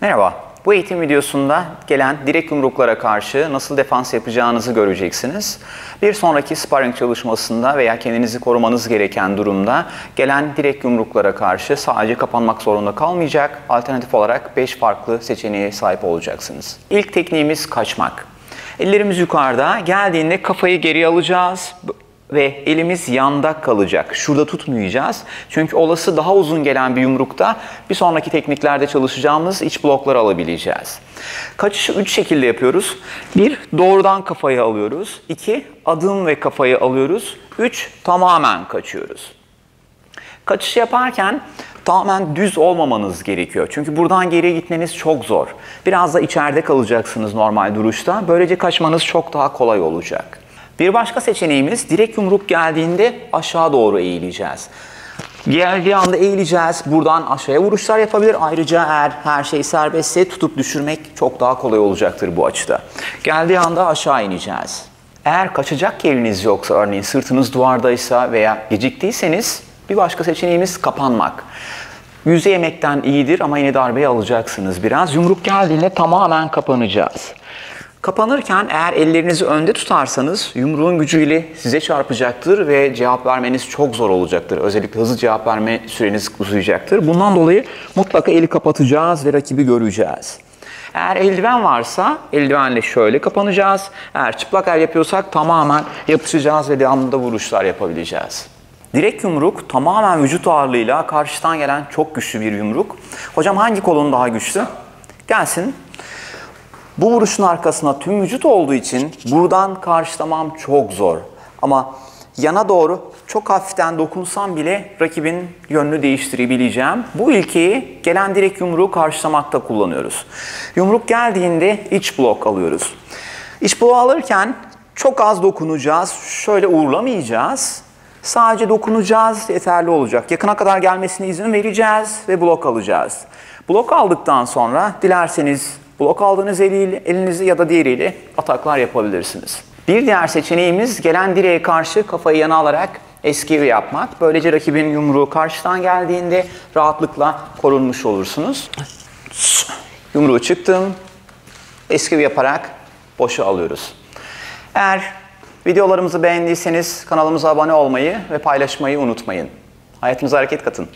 Merhaba. Bu eğitim videosunda gelen direkt yumruklara karşı nasıl defans yapacağınızı göreceksiniz. Bir sonraki sparring çalışmasında veya kendinizi korumanız gereken durumda gelen direkt yumruklara karşı sadece kapanmak zorunda kalmayacak, alternatif olarak 5 farklı seçeneğe sahip olacaksınız. İlk tekniğimiz kaçmak. Ellerimiz yukarıda, geldiğinde kafayı geri alacağız ve elimiz yanda kalacak. Şurada tutmayacağız. Çünkü olası daha uzun gelen bir yumrukta bir sonraki tekniklerde çalışacağımız iç blokları alabileceğiz. Kaçışı 3 şekilde yapıyoruz. 1. Doğrudan kafayı alıyoruz. 2. Adım ve kafayı alıyoruz. 3. Tamamen kaçıyoruz. Kaçış yaparken tamamen düz olmamanız gerekiyor. Çünkü buradan geriye gitmeniz çok zor. Biraz da içeride kalacaksınız normal duruşta. Böylece kaçmanız çok daha kolay olacak. Bir başka seçeneğimiz direkt yumruk geldiğinde aşağı doğru eğileceğiz. Geldiği anda eğileceğiz. Buradan aşağıya vuruşlar yapabilir. Ayrıca eğer her şey serbestse tutup düşürmek çok daha kolay olacaktır bu açıda. Geldiği anda aşağı ineceğiz. Eğer kaçacak yeriniz yoksa örneğin sırtınız duvardaysa veya geciktiyseniz bir başka seçeneğimiz kapanmak. Yüze yemekten iyidir ama yine darbeyi alacaksınız biraz. Yumruk geldiğinde tamamen kapanacağız. Kapanırken eğer ellerinizi önde tutarsanız yumruğun gücüyle size çarpacaktır ve cevap vermeniz çok zor olacaktır. Özellikle hızlı cevap verme süreniz uzayacaktır. Bundan dolayı mutlaka eli kapatacağız ve rakibi göreceğiz. Eğer eldiven varsa eldivenle şöyle kapanacağız. Eğer çıplak el yapıyorsak tamamen yapışacağız ve devamında vuruşlar yapabileceğiz. Direkt yumruk tamamen vücut ağırlığıyla karşıdan gelen çok güçlü bir yumruk. Hocam hangi kolun daha güçlü? Gelsin. Bu vuruşun arkasına tüm vücut olduğu için buradan karşılamam çok zor. Ama yana doğru çok hafiften dokunsam bile rakibin yönünü değiştirebileceğim. Bu ilkeyi gelen direkt yumruğu karşılamakta kullanıyoruz. Yumruk geldiğinde iç blok alıyoruz. İç bloğu alırken çok az dokunacağız. Şöyle uğurlamayacağız. Sadece dokunacağız yeterli olacak. Yakına kadar gelmesine izin vereceğiz ve blok alacağız. Blok aldıktan sonra dilerseniz blok aldığınız eliyle, elinizi ya da diğeriyle ataklar yapabilirsiniz. Bir diğer seçeneğimiz gelen direğe karşı kafayı yana alarak eskivi yapmak. Böylece rakibin yumruğu karşıdan geldiğinde rahatlıkla korunmuş olursunuz. Yumruğu çıktım. Eskivi yaparak boşa alıyoruz. Eğer videolarımızı beğendiyseniz kanalımıza abone olmayı ve paylaşmayı unutmayın. Hayatımıza hareket katın.